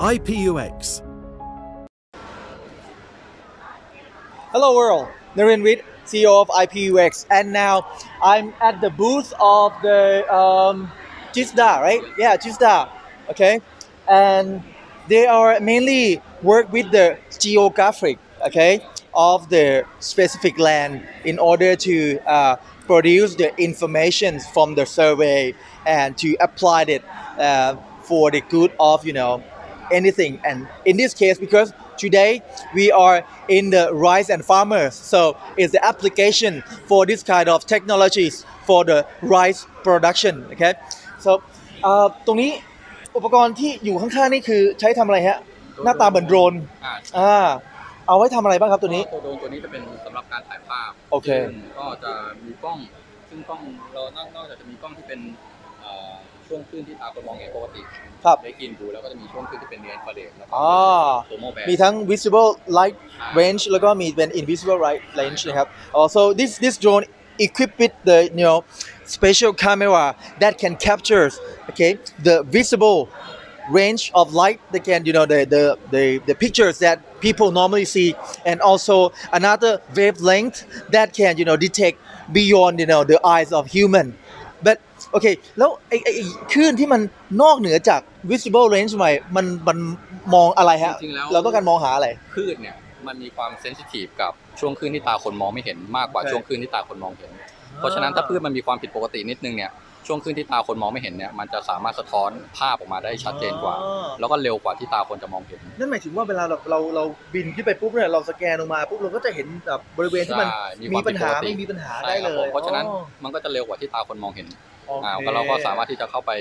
IPUX. Hello world, Naren Witt, CEO of IPUX, and now I'm at the booth of the um, GISTDA, right? Yeah, GISTDA. Okay, and they are mainly work with the geographic, okay, of the specific land in order to uh, produce the information from the survey and to apply it uh, for the good of you know anything. And in this case, because today we are in the rice and farmers, so it's the application for this kind of technologies for the rice production. Okay, so เอ่อตรงนี้อุปกรณ์ที่อยู่ข้างๆนี่คือใช้ทำอะไรฮะ หน้าตาเหมือนโดรนอ่าอ่าเอาไว้ทำอะไรบ้างครับตัวนี้ ตัวโดรนตัวนี้จะเป็นสำหรับการถ่ายภาพโอเค ซึ่งก็จะมีกล้อง ซึ่งกล้องเรานอกนอกจากจะมีกล้องที่เป็นเอ่อ ช่วงคลื่นที่ตาคนมองเห็นปกติ ครับ ได้กินดูแล้วก็จะมีช่วงคลื่นที่เป็นเนียนฟาเรดแล้วก็ อ่า โทโมแบน มีทั้ง visible light range แล้วก็มีเป็น invisible light range นะครับ also this this drone equipped with the you know special camera that can capture okay the visible range of light that can you know the the the, the pictures that people normally see and also another wavelength that can you know detect beyond you know the eyes of human but โอเค แล้วไอ้ไอ้ไอ้คลื่นที่มันนอกเหนือจาก visible range ใหม่มันมันมองอะไรฮะ จริงๆแล้ว เราต้องการมองหาอะไร คลื่นเนี่ยมันมีความเซนซิทีฟกับช่วงคลื่นที่ตาคนมองไม่เห็นมากกว่าโอเคช่วงคลื่นที่ตาคนมองเห็น เพราะฉะนั้นถ้าคลื่นมันมีความผิดปกตินิดนึงเนี่ยช่วงคลื่นที่ตาคนมองไม่เห็นเนี่ยมันจะสามารถสะท้อนภาพออกมาได้ชัดเจนกว่า อ๋อแล้วก็เร็วกว่าที่ตาคนจะมองเห็นนั่นหมายถึงว่าเวลาเราเราเราบินขึ้นไปปุ๊บเนี่ยเราสแกนลงมาปุ๊บเราก็จะเห็นแบบบริเวณที่มันใช่มีมีความปัญหาผิดปกติไม่มีปัญหาใช่ได้คเลรับผมยเพราะฉะนั้นอ๋อมันก็จะเร็วกว่าที่ตาคนมองเห็นโ อเค อ่าก็เราก็สามารถที่จะเข้าไป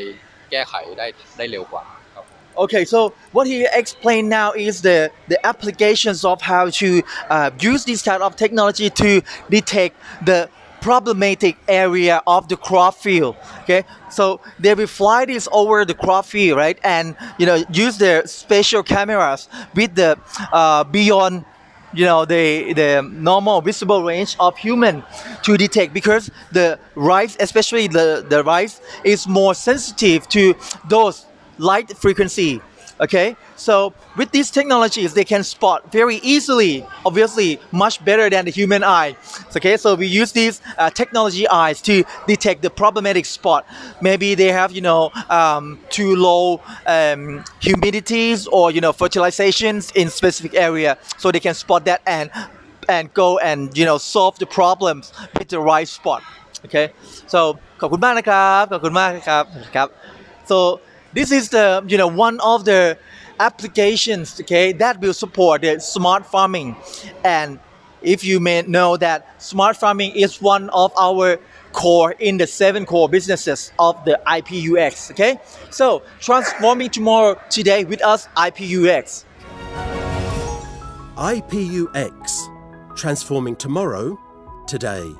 แก้ไขได้ได้เร็วกว่าครับ Okay, so what he explained now is the, the applications of how to uh, use this type of technology to detect the problematic area of the crop field. Okay, so they will fly this over the crop field, right, and you know use their special cameras with the uh, beyond you know the the normal visible range of human to detect because the rice especially the the rice is more sensitive to those light frequency okay so with these technologies they can spot very easily obviously much better than the human eye okay so we use these uh, technology eyes to detect the problematic spot maybe they have you know um, too low um, humidities or you know fertilizations in specific area so they can spot that and and go and you know solve the problems with the right spot okay so ขอบคุณมากนะครับขอบคุณมากครับครับ so this is the you know one of the applications okay that will support the smart farming and if you may know that smart farming is one of our core in the seven core businesses of the IPUX okay so transforming tomorrow today with us IPUX IPUX. Transforming tomorrow, today.